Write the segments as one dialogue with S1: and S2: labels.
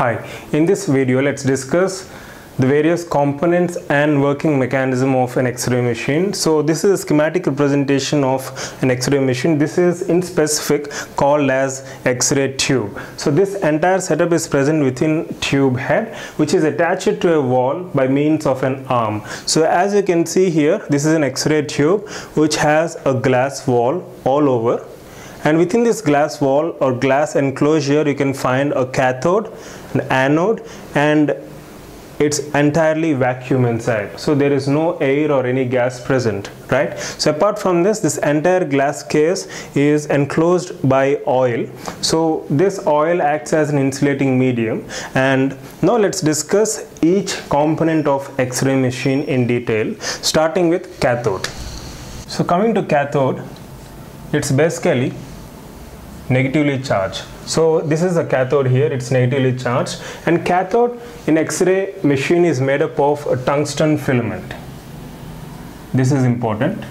S1: Hi, in this video let's discuss the various components and working mechanism of an X-ray machine. So this is a schematic representation of an X-ray machine. This is in specific called as X-ray tube. So this entire setup is present within tube head which is attached to a wall by means of an arm. So as you can see here this is an X-ray tube which has a glass wall all over and within this glass wall or glass enclosure you can find a cathode an anode and it's entirely vacuum inside. So there is no air or any gas present right? So apart from this this entire glass case is enclosed by oil. So this oil acts as an insulating medium. And now let's discuss each component of x-ray machine in detail starting with cathode. So coming to cathode it's basically negatively charged. So this is a cathode here it's negatively charged. And cathode in x-ray machine is made up of a tungsten filament. This is important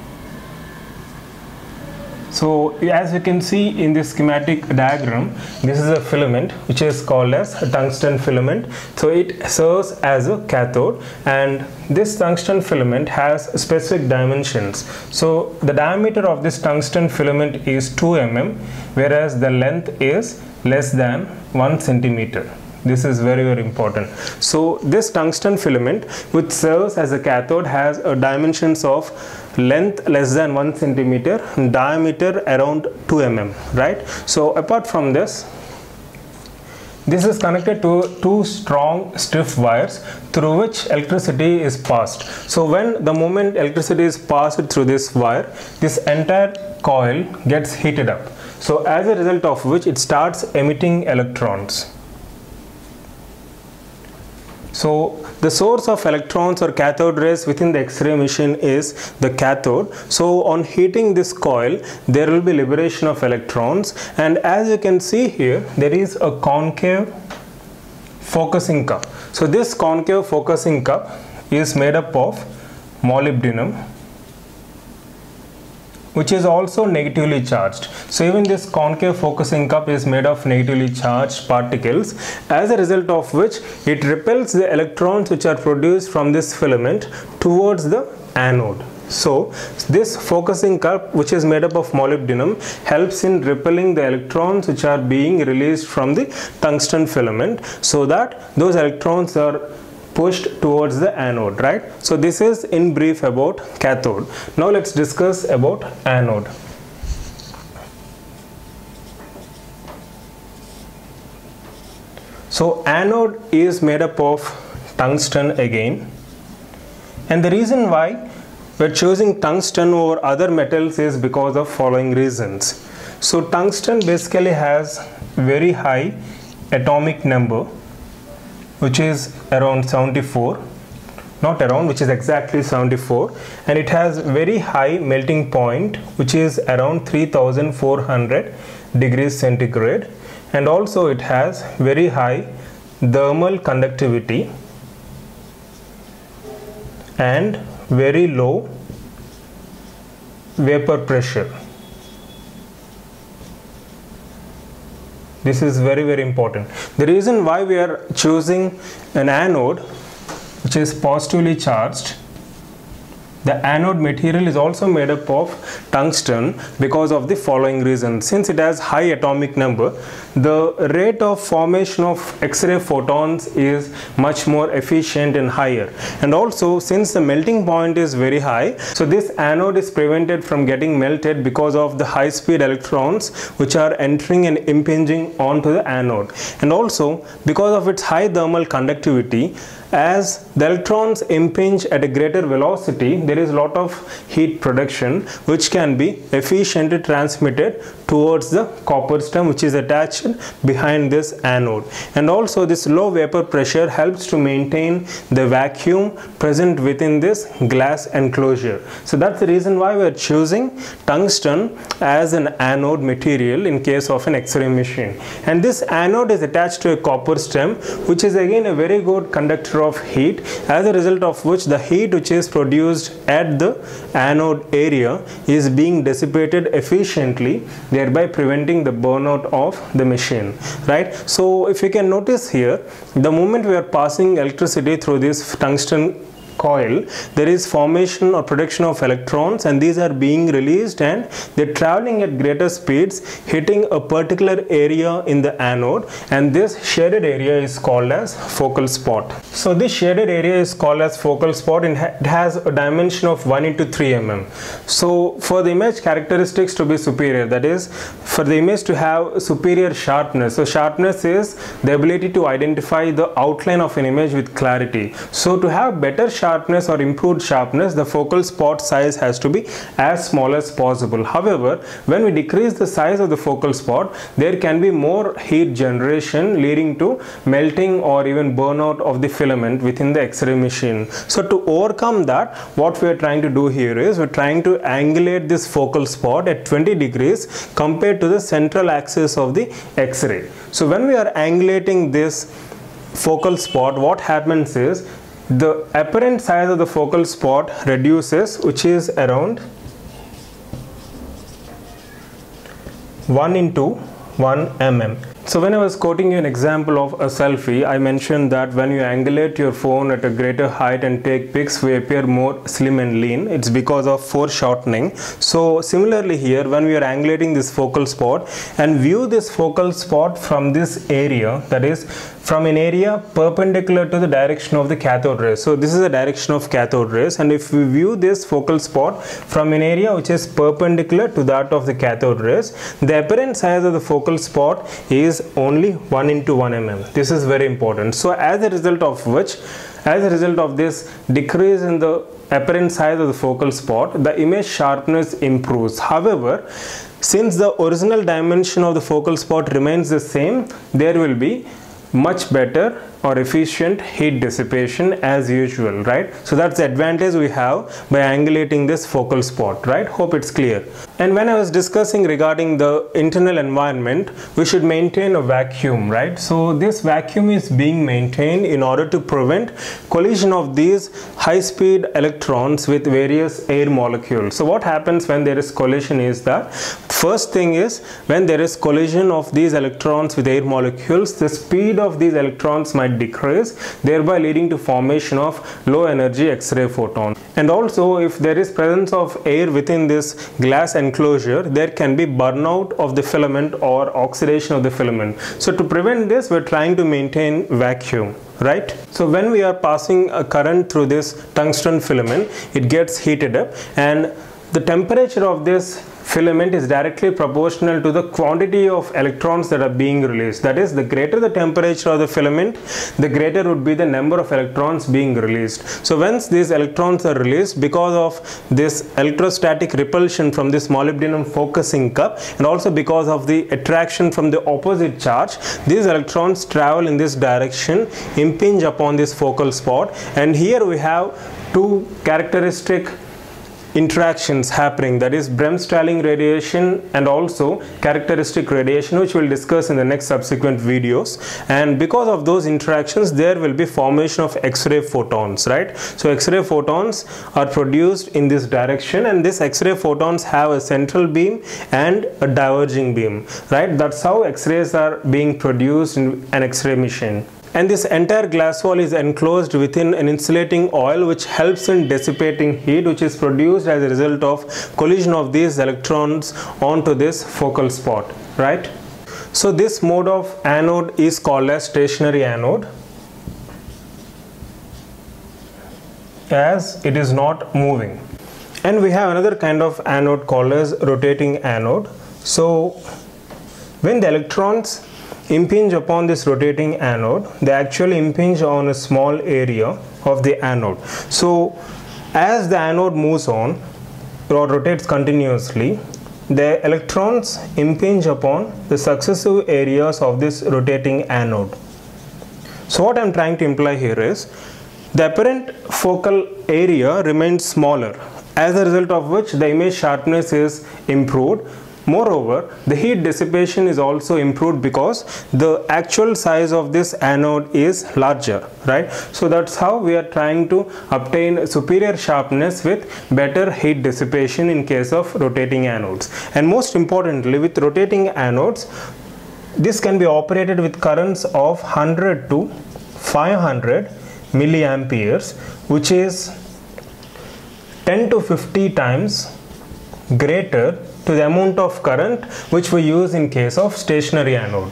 S1: so as you can see in this schematic diagram this is a filament which is called as a tungsten filament. So it serves as a cathode and this tungsten filament has specific dimensions. So the diameter of this tungsten filament is 2 mm whereas the length is less than 1 centimeter this is very very important so this tungsten filament which serves as a cathode has a dimensions of length less than 1 centimeter diameter around 2 mm right so apart from this this is connected to two strong stiff wires through which electricity is passed. So when the moment electricity is passed through this wire, this entire coil gets heated up. So as a result of which it starts emitting electrons. So the source of electrons or cathode rays within the X-ray machine is the cathode. So on heating this coil, there will be liberation of electrons and as you can see here, there is a concave focusing cup. So this concave focusing cup is made up of molybdenum which is also negatively charged. So even this concave focusing cup is made of negatively charged particles as a result of which it repels the electrons which are produced from this filament towards the anode. So this focusing cup which is made up of molybdenum helps in repelling the electrons which are being released from the tungsten filament so that those electrons are pushed towards the anode right? So this is in brief about cathode. Now let's discuss about anode. So anode is made up of tungsten again. And the reason why we're choosing tungsten over other metals is because of following reasons. So tungsten basically has very high atomic number which is around 74 not around which is exactly 74 and it has very high melting point which is around 3400 degrees centigrade and also it has very high thermal conductivity and very low vapor pressure this is very very important the reason why we are choosing an anode which is positively charged the anode material is also made up of tungsten because of the following reason. Since it has high atomic number, the rate of formation of X-ray photons is much more efficient and higher. And also since the melting point is very high, so this anode is prevented from getting melted because of the high speed electrons which are entering and impinging onto the anode. And also because of its high thermal conductivity, as the electrons impinge at a greater velocity there is a lot of heat production which can be efficiently transmitted towards the copper stem which is attached behind this anode. And also this low vapor pressure helps to maintain the vacuum present within this glass enclosure. So that's the reason why we are choosing tungsten as an anode material in case of an x-ray machine. And this anode is attached to a copper stem which is again a very good conductor of heat as a result of which the heat which is produced at the anode area is being dissipated efficiently thereby preventing the burnout of the machine right? So if you can notice here the moment we are passing electricity through this tungsten coil there is formation or production of electrons and these are being released and they're traveling at greater speeds hitting a particular area in the anode and this shaded area is called as focal spot. So this shaded area is called as focal spot. And it has a dimension of 1 into 3 mm. So for the image characteristics to be superior that is for the image to have superior sharpness so sharpness is the ability to identify the outline of an image with clarity. So to have better sharpness sharpness or improved sharpness, the focal spot size has to be as small as possible. However, when we decrease the size of the focal spot, there can be more heat generation leading to melting or even burnout of the filament within the X-ray machine. So to overcome that, what we are trying to do here is we're trying to angulate this focal spot at 20 degrees compared to the central axis of the X-ray. So when we are angulating this focal spot, what happens is the apparent size of the focal spot reduces which is around 1 into 1 mm. So when I was quoting you an example of a selfie, I mentioned that when you angulate your phone at a greater height and take pics, we appear more slim and lean. It's because of foreshortening. So similarly here, when we are angulating this focal spot and view this focal spot from this area, that is from an area perpendicular to the direction of the cathode rays. So this is the direction of cathode rays and if we view this focal spot from an area which is perpendicular to that of the cathode rays, the apparent size of the focal spot is only 1 into 1 mm. This is very important. So as a result of which, as a result of this decrease in the apparent size of the focal spot, the image sharpness improves. However, since the original dimension of the focal spot remains the same, there will be much better or efficient heat dissipation as usual right? So that's the advantage we have by angulating this focal spot right? Hope it's clear. And when i was discussing regarding the internal environment we should maintain a vacuum right? So this vacuum is being maintained in order to prevent collision of these high speed electrons with various air molecules. So what happens when there is collision is that first thing is when there is collision of these electrons with air molecules the speed of these electrons might decrease thereby leading to formation of low energy X-ray photon. And also if there is presence of air within this glass enclosure there can be burnout of the filament or oxidation of the filament. So to prevent this we're trying to maintain vacuum right so when we are passing a current through this tungsten filament it gets heated up and the temperature of this filament is directly proportional to the quantity of electrons that are being released. That is, the greater the temperature of the filament, the greater would be the number of electrons being released. So once these electrons are released because of this electrostatic repulsion from this molybdenum focusing cup and also because of the attraction from the opposite charge, these electrons travel in this direction, impinge upon this focal spot and here we have two characteristic interactions happening. That is Bremsstrahlung radiation and also characteristic radiation which we'll discuss in the next subsequent videos. And because of those interactions there will be formation of X-ray photons right? So X-ray photons are produced in this direction and this X-ray photons have a central beam and a diverging beam right? That's how X-rays are being produced in an X-ray machine and this entire glass wall is enclosed within an insulating oil which helps in dissipating heat which is produced as a result of collision of these electrons onto this focal spot right? So this mode of anode is called as stationary anode as it is not moving. And we have another kind of anode called as rotating anode. So when the electrons impinge upon this rotating anode they actually impinge on a small area of the anode. So as the anode moves on or rotates continuously the electrons impinge upon the successive areas of this rotating anode. So what i'm trying to imply here is the apparent focal area remains smaller as a result of which the image sharpness is improved Moreover, the heat dissipation is also improved because the actual size of this anode is larger, right? So that's how we are trying to obtain superior sharpness with better heat dissipation in case of rotating anodes. And most importantly, with rotating anodes, this can be operated with currents of 100 to 500 milliamperes which is 10 to 50 times greater to the amount of current which we use in case of stationary anode.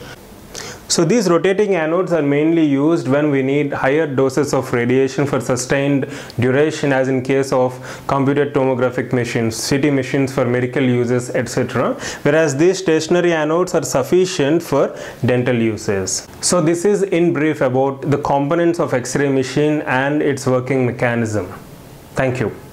S1: So these rotating anodes are mainly used when we need higher doses of radiation for sustained duration as in case of computed tomographic machines, CT machines for medical uses etc. Whereas these stationary anodes are sufficient for dental uses. So this is in brief about the components of X-ray machine and its working mechanism. Thank you.